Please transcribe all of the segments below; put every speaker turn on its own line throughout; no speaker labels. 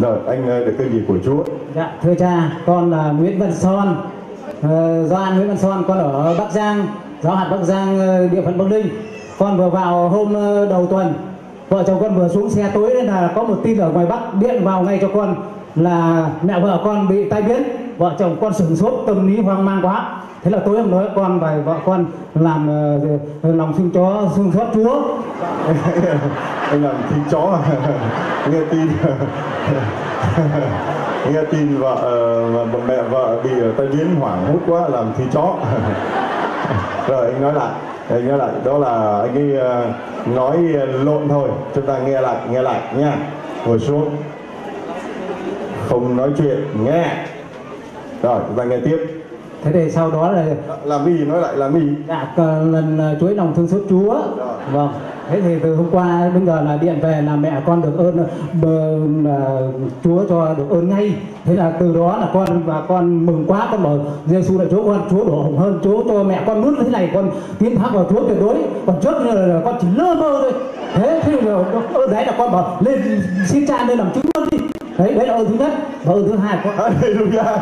rồi anh được cái gì của Chúa?
Dạ, thưa cha, con là Nguyễn Văn Son, ờ, Doan Nguyễn Văn Son, con ở Bắc Giang, giáo hạt Bắc Giang, ờ, địa phận Bắc Ninh. Con vừa vào hôm ờ, đầu tuần, vợ chồng con vừa xuống xe tối nên là có một tin ở ngoài Bắc điện vào ngay cho con là mẹ vợ con bị tai biến, vợ chồng con sửng sốt, tâm lý hoang mang quá. Thế là tối hôm đó con và vợ con làm ờ, ờ, lòng xương chó xương xót Chúa.
anh làm thính chó à? nghe tin. Nghe tin vợ ờ, mẹ vợ bị tai biến hoảng hốt quá làm thí chó. Rồi anh nói lại, anh nói lại. Đó là anh ấy nói lộn thôi. Chúng ta nghe lại nghe lại nha. Ngồi xuống. Không nói chuyện, nghe rồi chúng ta nghe tiếp
Thế thì sau đó là
làm cái gì nói lại làm cái gì
Dạ, lần ờ, chuỗi lòng thương xót Chúa. Vâng. Thế thì từ hôm qua đến giờ là điện về là mẹ con được ơn bờ, là Chúa cho được ơn ngay. Thế là từ đó là con và con mừng quá con bảo Giêsu là Chúa con Chúa đổ hồng hơn Chúa cho mẹ con nuốt thế này con tiến thác vào Chúa tuyệt đối. Còn trước là, là con chỉ lơ mơ thôi. Thế thì là ơn đấy là con bảo lên xin cha lên làm chứng luôn đi. Đấy đấy là ơn thứ nhất. Và ơn thứ hai con
Hallelujah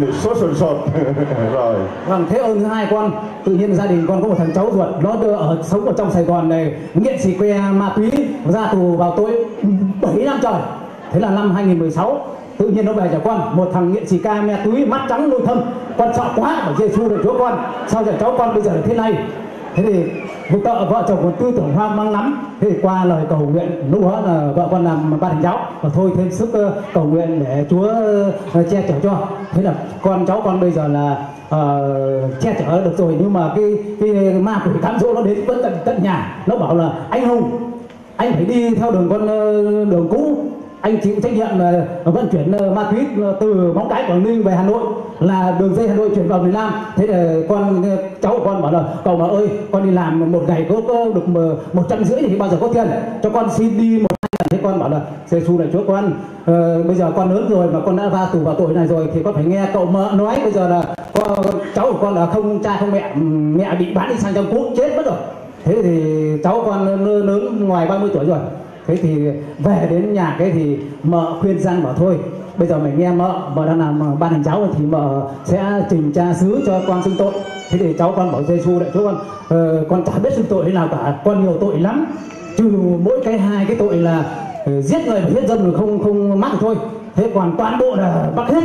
để sốt sột sột rồi.
Vâng, thế ơn thứ hai con. Tự nhiên gia đình con có một thằng cháu ruột nó đưa ở sống ở trong Sài Gòn này nghiện xì que ma túy ra tù vào tối 7 năm trời. Thế là năm 2016 tự nhiên nó về cho con một thằng nghiện xì ca ma túy mắt trắng nuôi thâm. Con sợ quá bảo Giêsu là chúa con. Sao giờ cháu con bây giờ thế này thế thì vợ, vợ, vợ chồng còn tư tưởng hoang mang lắm. Thế thì qua lời cầu nguyện lúc đó là vợ con làm ba thành cháu. Và thôi thêm sức ờ, cầu nguyện để chúa ờ, che chở cho. Thế là con cháu con bây giờ là uh, che chở được rồi. Nhưng mà cái cái ma quỷ cám dỗ nó đến vẫn tận tận nhà. Nó bảo là anh hùng anh phải đi theo đường con đường cũ anh chịu trách nhiệm là vận chuyển ờ, ma túy ờ, từ móng cái quảng ninh về hà nội là đường dây hà nội chuyển vào miền nam. Thế là con ờ, cháu của con bảo là cậu mà ơi con đi làm một ngày có, có được một trăm rưỡi thì bao giờ có tiền? Cho con xin đi một hai lần. Thế con bảo là giê-xu này chúa con uh, bây giờ con lớn rồi mà con đã va tù vào tội này rồi thì con phải nghe cậu mợ nói bây giờ là con, cháu của con là không cha không mẹ mẹ bị bán đi sang trong quốc chết mất rồi. Thế thì cháu con lớn, lớn ngoài 30 tuổi rồi thế thì về đến nhà cái thì mợ khuyên răn bảo thôi bây giờ mày nghe mợ mợ đang làm ờ, ban hành cháu thì mợ sẽ trình tra xứ cho con xưng tội. Thế thì cháu con bảo giê-xu đại chúa con ờ, con chả biết xưng tội thế nào cả con nhiều tội lắm. Trừ mỗi cái hai cái tội là uh, giết người và hiếp dâm rồi không không mắc thôi. Thế còn toàn bộ là mắc hết.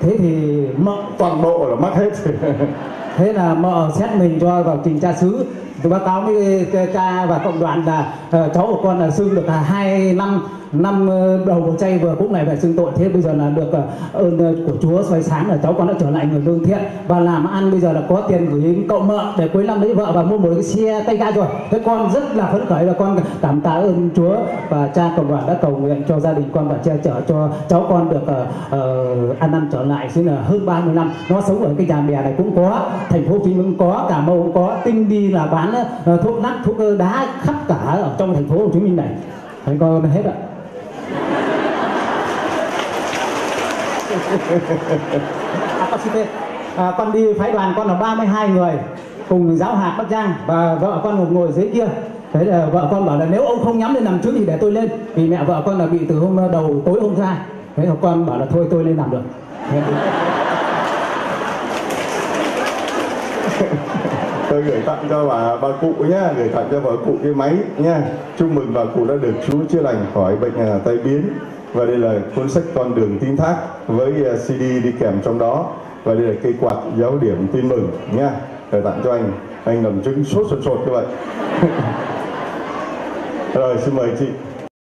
Thế thì mợ
toàn bộ là mắc hết.
thế là mở xét mình cho vào trình tra xứ. Tôi báo cáo với cha và cộng đoàn là ờ, cháu của con là xưng được là hai năm năm ờ, đầu của chay vừa cũng này phải xưng tội. Thế bây giờ là được ờ, ơn ờ, của chúa soi sáng là cháu con đã trở lại người lương thiện và làm ăn. Bây giờ là có tiền gửi đến cậu mợ để cuối năm lấy vợ và mua một cái xe tay ga rồi. Thế con rất là phấn khởi và con cảm tạ ơn chúa và cha cộng đoàn đã cầu nguyện cho gia đình con và che chở cho cháu con được uh, ăn năn trở lại xin là hơn 30 năm. Nó sống ở cái nhà bè này cũng có thành phố Hồ Chí Minh cũng có Cà Mau cũng có tinh đi là bán uh, thuốc nắc thuốc đá khắp cả ở trong thành phố Hồ Chí Minh này. Thành con hết ạ. à, con xin tên À, con đi phái đoàn con là 32 người cùng giáo hạt Bắc Giang và vợ con ngồi ngồi dưới kia. Thế là vợ con bảo là nếu ông không nhắm lên nằm trước thì để tôi lên. Vì mẹ vợ con là bị từ hôm đầu tối hôm ra. Thế là con bảo là thôi tôi lên làm được.
tôi gửi tặng cho bà bà cụ nhá gửi tặng cho bà cụ cái máy nhá. Chúc mừng bà cụ đã được Chúa chữa lành khỏi bệnh à, tai biến. Và đây là cuốn sách con đường tin thác với à, CD đi kèm trong đó. Và đây là cây quạt giáo điểm tin mừng nhá. Gửi tặng cho anh. Anh làm chứng sốt sột sột như vậy rồi xin mời chị.